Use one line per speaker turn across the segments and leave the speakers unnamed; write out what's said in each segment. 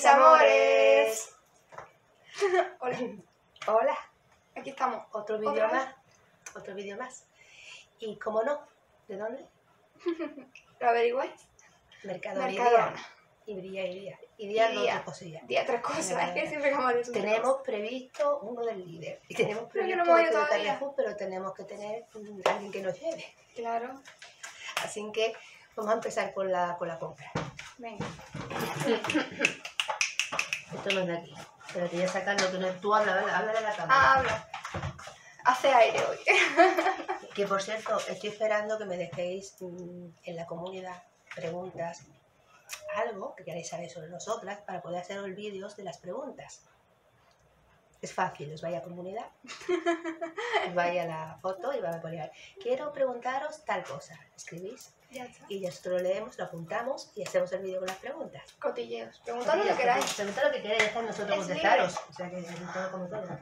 mis amores.
Hola,
Hola,
aquí estamos.
otro vídeo más. Otro vídeo más. Y cómo no, ¿de dónde?
¿Lo averiguáis?
Mercado Iría.
Mercadona.
Iría, Iría. Iría no
Iría.
otras cosillas.
Día tres cosas, es que siempre como de
Tenemos previsto uno del líder. Y tenemos previsto
no
otro de. Carrefour, pero tenemos que tener alguien que nos lleve.
Claro.
Así que vamos a empezar con la, con la compra.
Venga.
Esto no es de aquí. Pero te voy a sacar lo que no es. Tú habla, habla, habla de la cámara.
Ah, habla. Hace aire hoy.
Que por cierto, estoy esperando que me dejéis mm, en la comunidad preguntas, algo que queráis saber sobre nosotras para poder hacer los vídeos de las preguntas. Es fácil, os vais a comunidad, os vais a la foto y vais a poner, quiero preguntaros tal cosa. Escribís
Ya está.
y nosotros lo leemos, lo apuntamos y hacemos el vídeo con las preguntas.
Cotilleos. Preguntad lo que queráis.
Preguntad lo que queráis, en nosotros
Es
contestaros. O sea que todo como todo.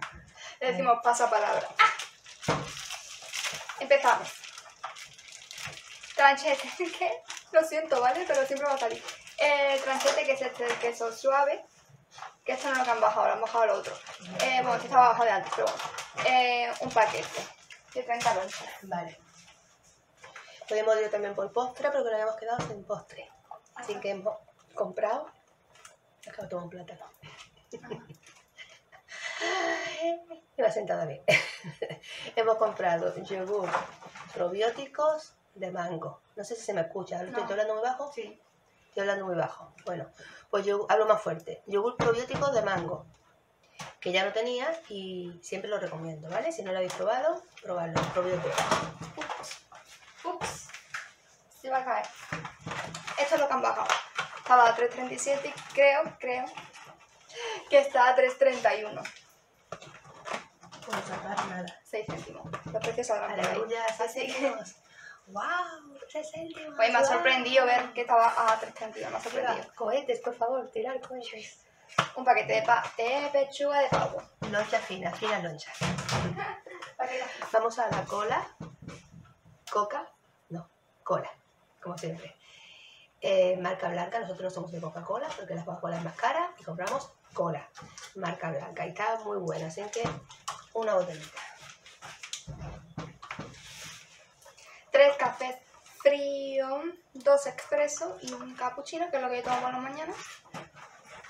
Le decimos pasapalabra. ¡Ah! Empezamos. Tranchete. ¿Qué? Lo siento, ¿vale? Pero siempre va a salir. El tranchete que es del queso suave. Que esto no es lo que han bajado, lo han bajado el otro. Eh, bueno, este estaba bajado de antes, pero bueno. Eh, un paquete de 30 lonchas.
Vale. Podemos ir también por postre, pero que nos habíamos quedado sin postre. Así que hemos comprado. Acabo de tomar un plátano. Me ha sentado bien. hemos comprado yogur probióticos de mango. No sé si se me escucha. ¿Lo estoy
No.
hablando muy bajo?
Sí.
Estoy hablando muy bajo. Bueno, pues yo hablo más fuerte. Yogur probiótico de mango. Que ya lo tenía y siempre lo recomiendo, ¿vale? Si no lo habéis probado, probadlo. Probiótico.
Ups. Se va a caer. Esto es lo que han bajado. Estaba a 3.37 y creo, creo que está a 3.31.
Por sacar nada.
6 céntimos. Los precios saldrán por ahí. Así que.
¡Wow! ¡Tres céntimos!
pues me ha sorprendido ver que estaba a 3.32. Me ha sorprendido.
Cohetes, por favor, tirar cohetes.
Un paquete de, pa de pechuga de pavo.
Loncha fina, fina loncha. Vamos a la cola. Coca. No, cola, como siempre. Eh, marca blanca, nosotros no somos de Coca-Cola porque la Coca-Cola es más cara y compramos cola, marca blanca. Y está muy buena, así que una botellita.
Tres cafés fríos, dos expresos y un cappuccino, que es lo que yo tomo por la mañana.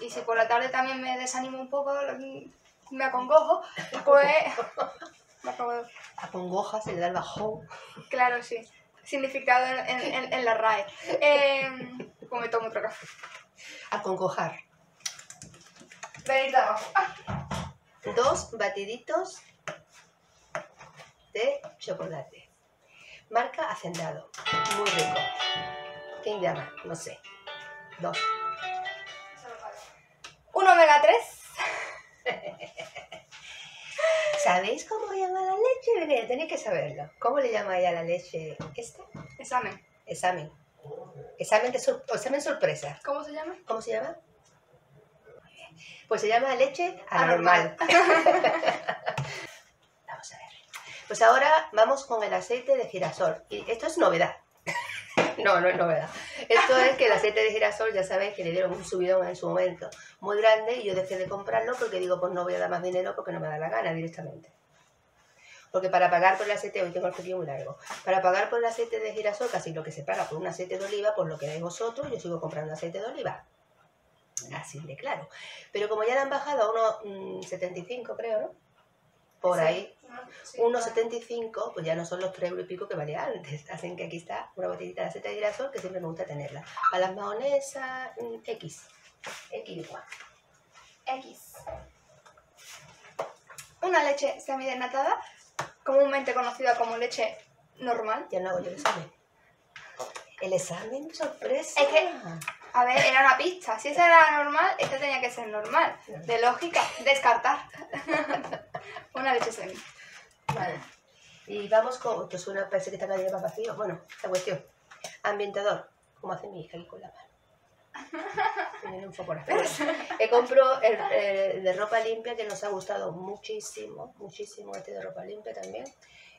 Y si por la tarde también me desanimo un poco, me acongojo, pues... me acongojo.
A congoja se le da el bajón.
Claro, sí. Significado en, en- en- la RAE. Eh, pues me tomo otro café.
A congojar.
Venir de abajo. Ah,
Dos batiditos de chocolate. Marca Hacendado. Muy rico. ¿Quién llama? No sé. Dos.
Un omega 3.
¿Sabéis cómo llama la leche? Venga, tenéis que saberlo. ¿Cómo le llama ella la leche esta?
Examen.
Examen. Examen, de examen sorpresa.
¿Cómo se llama?
¿Cómo se llama? Pues se llama leche anormal. Pues ahora vamos con el aceite de girasol. Y esto es novedad. No, no es novedad. Esto es que el aceite de girasol, ya sabéis que le dieron un subidón en su momento muy grande y yo dejé de comprarlo porque digo, pues no voy a dar más dinero porque no me da la gana directamente. Porque para pagar por el aceite, hoy tengo el frío muy largo, para pagar por el aceite de girasol, casi lo que se paga por un aceite de oliva, por lo que dais vosotros, yo sigo comprando aceite de oliva. Así de claro. Pero como ya le han bajado a unos mm, 75, creo, ¿no? Por ahí,
Sí,
1,75, pues ya no son los 3 euros y pico que valía antes. Así que aquí está una botellita de aceite de girasol que siempre me gusta tenerla. A las mayonesas, mm, X. X igual.
X. Una leche semidesnatada, comúnmente conocida como leche normal.
Ya no hago yo el examen. El examen, sorpresa.
Es que- A ver, era una pista. Si esa era normal, esta tenía que ser normal. De lógica, descartar. Una leche semi.
Vale. Y vamos con. Esto suena, parece que está cayendo para vacío. Bueno, la cuestión. Ambientador, como hace mi hija aquí con la mano. Tiene un foco. He comprado el, el de ropa limpia que nos ha gustado muchísimo, muchísimo este de ropa limpia también.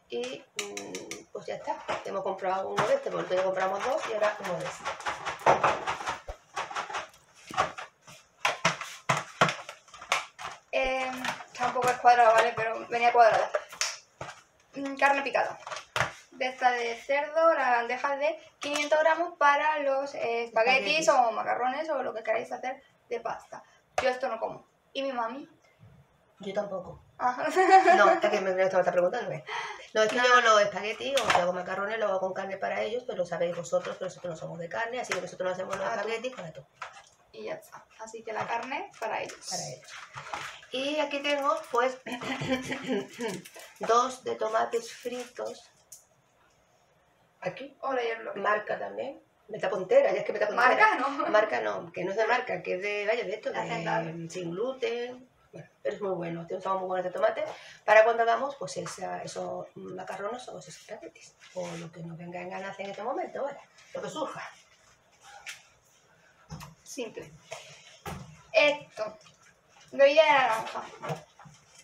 Y mm, pues ya está. Hemos comprado uno de este, porque ya compramos dos y ahora uno de este.
Es cuadrada, ¿vale? Pero venía cuadrada. Mm, Carne picada. De esta de cerdo, la bandeja de 500 gramos para los eh, espaguetis
Espaguetis.
o macarrones o lo que queráis hacer de pasta. Yo esto no como. ¿Y mi mami?
Yo tampoco.
Ah,
No, es que me, me estaba preguntándome. No, es que yo los espaguetis o si hago macarrones lo hago con carne para ellos, pero sabéis vosotros que nosotros no somos de carne, así que nosotros no hacemos los
Ah,
espaguetis con atún
y ya está. Así que la carne para ellos.
para ellos. Y aquí tengo, pues, dos de tomates fritos. Aquí,
Hola,
marca también. Metapontera, ya es que metapontera.
¿Marca? No.
Marca no, que no es de marca, que es de, vaya, de esto, de,
Central.
sin gluten. Bueno, pero es muy bueno, tiene un sabor muy bueno de tomate. Para cuando hagamos, pues, esa, esos macarrones o esos espaguetis. O lo que nos venga en ganas en este momento, ¿vale? Lo que surja.
Simple. Esto. Bebida de naranja.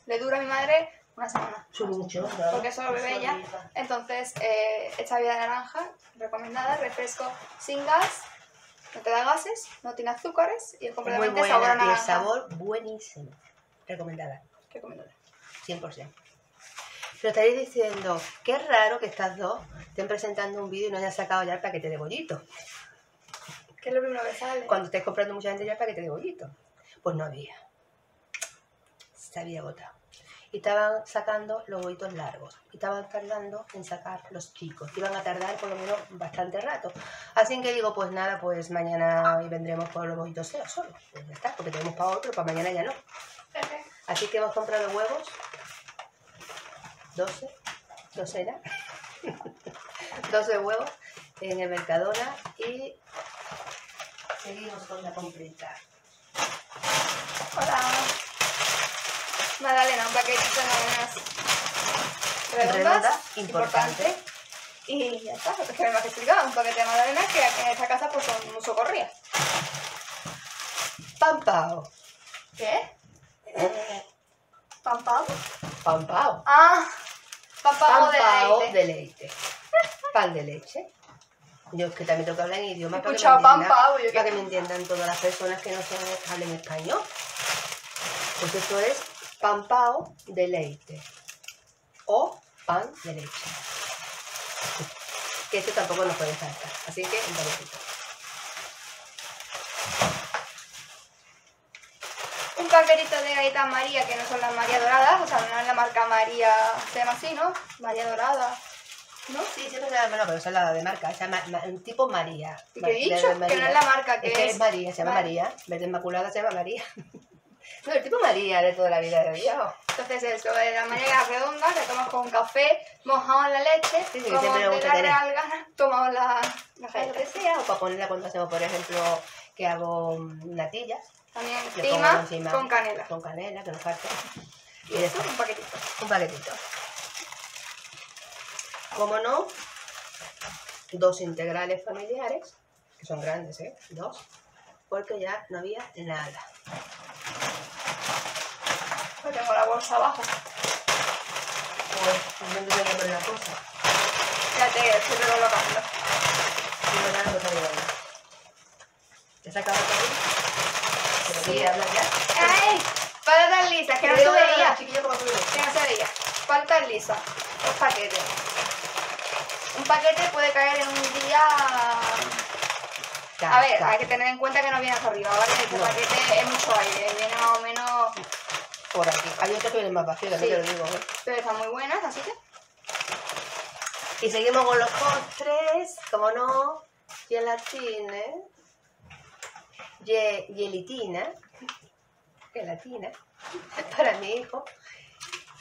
Le dura a mi madre una semana.
Mucho,
Porque solo bebe ella. Entonces, eh, esta bebida de naranja, recomendada, refresco sin gas, no te da gases, no tiene azúcares y es
Muy
completamente
buena,
sabor a naranja.
sabor buenísimo. Recomendada.
Recomendada.
100%. Pero estaréis diciendo, qué raro que estas dos estén presentando un vídeo y no hayan sacado ya el paquete de bollito.
¿Qué es lo primero que sale?
Cuando estés comprando mucha gente ya el paquete de bollito. Pues no había. Se había agotado. Y estaban sacando los bollitos largos. Y estaban tardando en sacar los chicos. Iban a tardar por lo menos bastante rato. Así que digo, pues nada, pues mañana vendremos con los bollitos seos solo. Pues ya está, porque tenemos para otro, para mañana ya no.
Perfecto.
Así que hemos comprado huevos. 12. Docena. 12 huevos en el Mercadona y seguimos con la comprita.
Hola. Magdalena, un paquetito de magdalenas redondas,
Redonda, importante.
Y ya está, es que me has explicado, un paquete de magdalenas que aquí en esta casa pues son muy socorridas.
Pampao.
¿Qué? ¿Pampao?
Pampao.
Ah, pampao de
Pampao
leite.
de leche. Pan de leche. Yo es que también tengo que hablar en idioma para que, me entiendan, para que- me entiendan todas las personas que no se hablen español. Pues esto es pampao de leite. O pan de leche. Que este tampoco nos puede faltar. Así que un paquetito.
Un paquetito de galletas María, que no son las María Doradas, o sea, no es la marca María, se llama así, ¿no? María Dorada, ¿no?
Sí, siempre se llama, no, pero es la de marca, se llama ma- tipo María.
¿Y he dicho? Que no es la marca, que
Es que
es...
es María, se llama
Vale.
María. Verde Inmaculada se llama María. No, el tipo María de toda la vida de Dios.
Entonces eso, de la María redonda, que tomas con café, mojado en la leche,
Sí, sí,
como
siempre me
de la real tomamos la, la
Lo que sea, o para ponerla cuando hacemos, por ejemplo, que hago natillas,
También encima,
encima
con canela.
Con canela, que nos falte. Y después
un paquetito.
un paquetito. Como no, dos integrales familiares, que son grandes, ¿eh? Dos, porque ya no había nada.
Pues tengo la bolsa abajo.
Pues, ¿dónde voy a poner la cosa?
Fíjate, estoy recolocando.
Y nada, no sabía nada. ¿Te papel? ¿Pero
Sí.
hablar ya?
¡Ay! Patatas lisas, que no se veía. Que no se veía. Patatas lisas. Dos paquetes. Un paquete puede caer en un día... A ver, hay que tener en cuenta que no viene hasta arriba, ¿vale? Este
No.
paquete es mucho aire, viene más o menos...
Por aquí. Hay otros que vienen más vacíos, también
Sí.
te lo digo. ¿eh?
Pero están muy buenas, así que...
Y seguimos con los postres, como no, gelatine, ye- gelitina, gelatina, para mi hijo,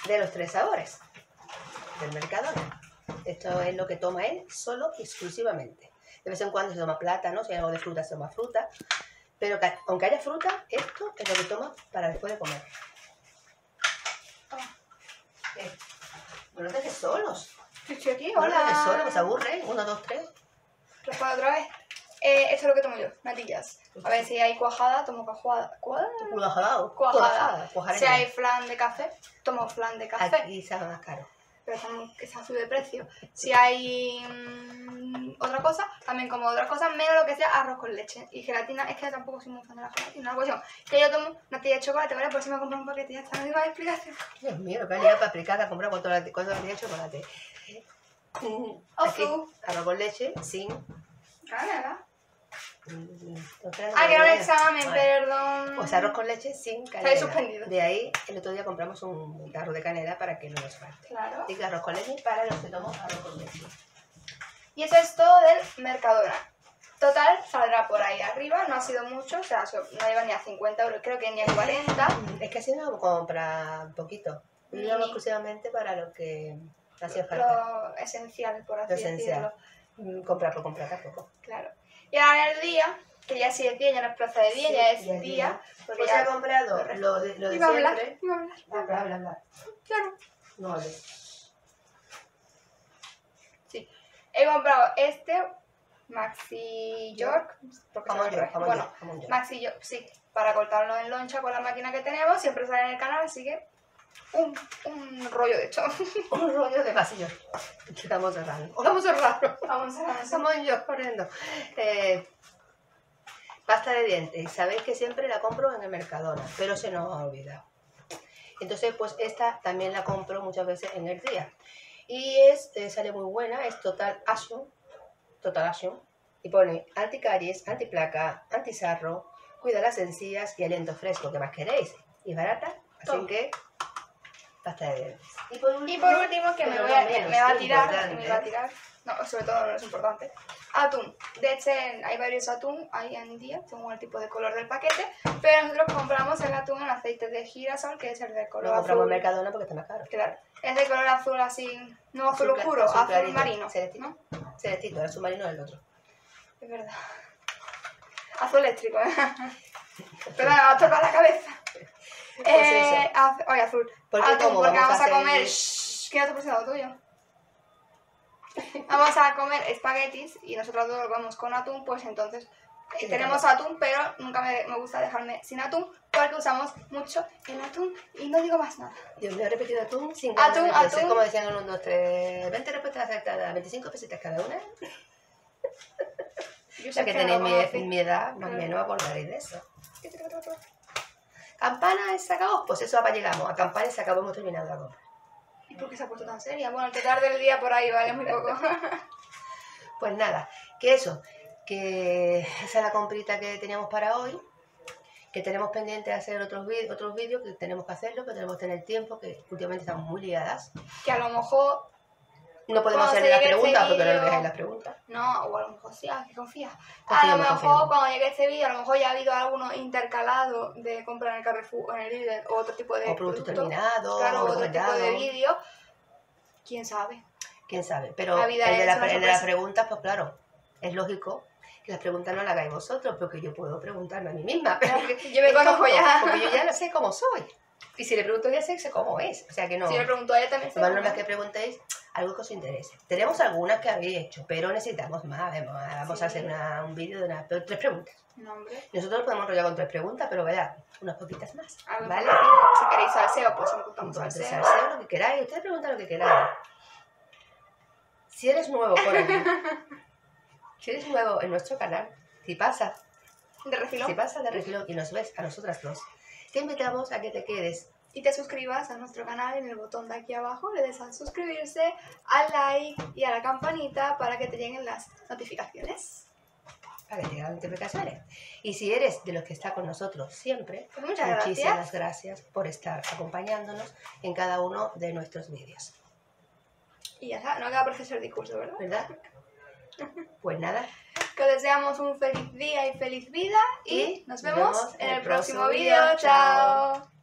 de los tres sabores, del Mercadona. Esto es lo que toma él solo y exclusivamente. De vez en cuando se toma plátano, si hay algo de fruta, se toma fruta. Pero que- aunque haya fruta, esto es lo que toma para después de comer. ¿Qué? No los dejes solos.
Estoy aquí,
No los dejes solos,
hola.
se aburre. Uno, dos, tres.
Responde otra vez. Eh, esto es lo que tomo yo, natillas. A ver si hay cuajada, tomo cuajada. ¿Cuajada? Cuajada.
Cuajada.
Si hay flan de café, tomo flan de café.
Aquí sale más caro.
Que está sube de precio. Si hay mm, otra cosa, también como otras cosas, menos lo que sea arroz con leche. Y gelatina, es que tampoco soy muy fan de la gelatina. La cuestión, que yo tomo una tía de chocolate, ¿vale? Por si me compro un paquete ya está, no la explicación.
Dios mío, lo que liado para explicar que ha comprado cuánto la cuánto la de chocolate.
Ozu.
arroz con leche, sin.
Canela. Ah, que era
novedad.
examen, perdón.
Pues arroz con leche sin canela.
suspendido.
De ahí, el otro día compramos un tarro de canela para que no nos falte.
Claro.
Que arroz con leche para los que tomamos arroz con leche.
Y eso es todo del Mercadona. Total, saldrá por ahí arriba, no ha sido mucho, o sea, no lleva ni a 50 euros, creo que ni a 40.
Es que ha sido una compra poquito. Digamos exclusivamente para lo que hacía falta.
Lo esencial, por
Lo
así
esencial.
decirlo.
Mm, Comprarlo, comprar tampoco.
Claro. Y ahora en el día, que ya sí es día, ya no es plaza de día, ya es día. Porque
Pues
ya
ha comprado lo de, lo de
Iba a hablar,
siempre.
iba a hablar.
Habla, habla, habla.
Claro.
No hables.
Sí. He comprado este, Maxi York. porque
Jamón york, jamón
bueno,
york, jamón york.
Maxi York, sí, para cortarlo en loncha con la máquina que tenemos, siempre sale en el canal, así que un, un rollo de hecho.
Un rollo de pasillo. Estamos cerrando. Cerrarlo.
Vamos a ver.
Estamos yo corriendo. Eh, pasta de dientes. Sabéis que siempre la compro en el Mercadona, pero se nos ha olvidado. Entonces, pues esta también la compro muchas veces en el día. Y es, eh, sale muy buena, es Total Action. Total Action. Y pone anticaries, antiplaca, antisarro, cuida las encías y aliento fresco. ¿Qué más queréis? Y barata. Así que, pasta de dientes. Y por último,
Y por último, que me, voy a, me,
menos
me va a tirar, me va a tirar. No, sobre todo no es importante. Atún. De hecho, hay varios atún ahí en día, según el tipo de color del paquete. Pero nosotros compramos el atún en aceite de girasol, que es el de color
Lo compramos en
azul.
Mercadona porque está más caro.
Claro. Es de color azul así, no azul,
Azul
oscuro,
azul
azul,
clarito,
marino.
celestito.
¿no?
Celestito, el submarino del otro.
Es verdad. Azul eléctrico, ¿eh? Pero me va a tocar la cabeza.
Pues
eh,
eso.
az- oye, azul.
Porque
Atún,
como
porque
vamos
vamos
a
comer. Shh, ¿Qué no te ha presentado tuyo? Vamos a comer espaguetis y nosotros dos comemos con atún, pues entonces eh, tenemos atún, pero nunca me, me gusta dejarme sin atún porque usamos mucho el atún y no digo más nada.
Dios mío, he repetido atún sin
Atún, atún.
Como decían en un, dos, tres, 20 respuestas acertadas, 25 pesitas cada una.
Yo
O sea
sé
que
no
tenéis mi, mi edad, más o menos acordaréis de eso. Campana, se acabó. Pues eso, para llegamos. A campana se acabó, hemos terminado la compra.
¿Y por qué se ha puesto tan seria? Bueno, el total del día por ahí vale muy poco.
Pues nada, que eso, que esa es la comprita que teníamos para hoy, que tenemos pendiente de hacer otros vídeos, otros vídeos, que tenemos que hacerlo, que tenemos que tener tiempo, que últimamente estamos muy liadas.
que a lo mejor
No podemos
Cuando
hacer
se
las preguntas porque no nos
vídeo-
dejáis las preguntas.
No, o a lo mejor sí, ah, que confía. a
Confiamos,
lo mejor
confiamos.
cuando llegue este vídeo, a lo mejor ya ha habido alguno intercalado de compra en el Carrefour o en el Lidl o otro tipo de
O producto
producto.
terminado,
Claro,
o
otro tipo de vídeo. ¿Quién sabe?
quién sabe. Pero
La
el de, la- el de las preguntas, pues claro, es lógico que las preguntas no las hagáis vosotros, porque yo puedo preguntarme a mí misma. Pero
yo me conozco ya.
Porque yo ya no sé cómo soy. Y si le pregunto ya sé, sé cómo es. O sea que no.
Si le pregunto a ella también se
más normal que preguntéis algo que os interese. Tenemos algunas que habéis hecho, pero necesitamos más. Vamos, vamos a hacer una- un vídeo de una, tres preguntas.
No, hombre.
Nosotros podemos enrollar con tres preguntas, pero verá, unas poquitas más.
Algo
¿Vale?
Si queréis salseo, pues encontramos
Entonces,
salseo.
salseo, lo que queráis. Ustedes preguntan lo que queráis. Si eres nuevo por aquí, si eres nuevo en nuestro canal, si pasas,
De refilón.
si pasas de refilón y nos ves a nosotras dos, te invitamos a que te quedes
Y te suscribas a nuestro canal en el botón de aquí abajo, le des a suscribirse, al like y a la campanita para que te lleguen las notificaciones.
para que te lleguen notificaciones. Y si eres de los que está con nosotros siempre,
Pues muchas
muchísimas
gracias.
gracias por estar acompañándonos en cada uno de nuestros vídeos.
Y ya está, no queda por hacer discurso, ¿verdad?
¿Verdad? Pues nada,
Que os deseamos un feliz día y feliz vida y,
Y
nos vemos
nos vemos
en el próximo vídeo.
chao.
¡Chao!